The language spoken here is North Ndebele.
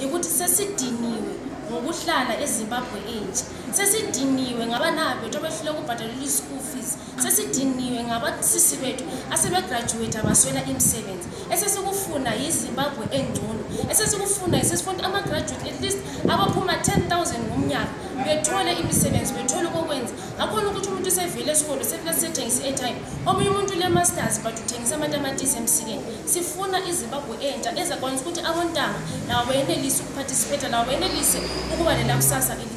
yikuthi sesidiniwe ngokuhlala ezimbabwe enje sesidiniwe ngabanabethu abehlule ukubhadalelwa i-school fees sesidiniwe ngabasisi bethu asebegraduwetha baswela imisebenzi esesikufuna yizimbabwe engcono esesikufuna yisesifuna ama-graduate at least abaphuma 10 000 ngomnyaka bethole imisebenzi bethole kokwenza akhona ukuthi umuntu usevele esikolo sefika sisethengisa i-airtime omunye umuntu le-masters but uthengisa amatamatisi emsikeni sifuna izimbabwe entsha ezakwanisa ukuthi abontanga labo bayenelise ukuparticipate labo bayenelise ukuba lelakusasa elincane